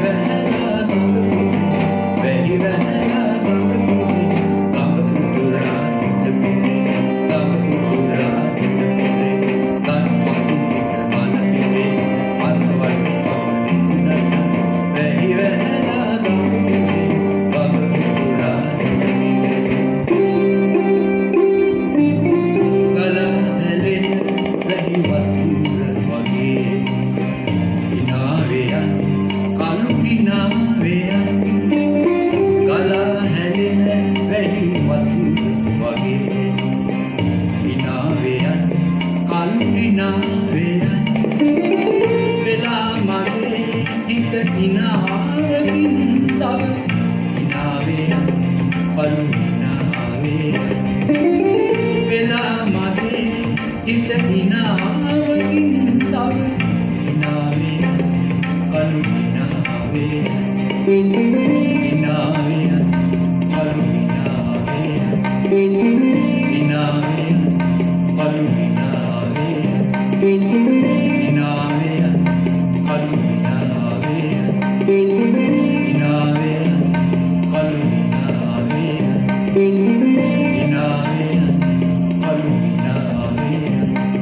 even කිනාවෙලා වෙලා මගේ හිත කිනාවකින් තව කිනාවේ පලු කිනාවේ වෙලා මගේ හිත කිනාවකින් තව කිනාවේ පලු කිනාවේ Thank you.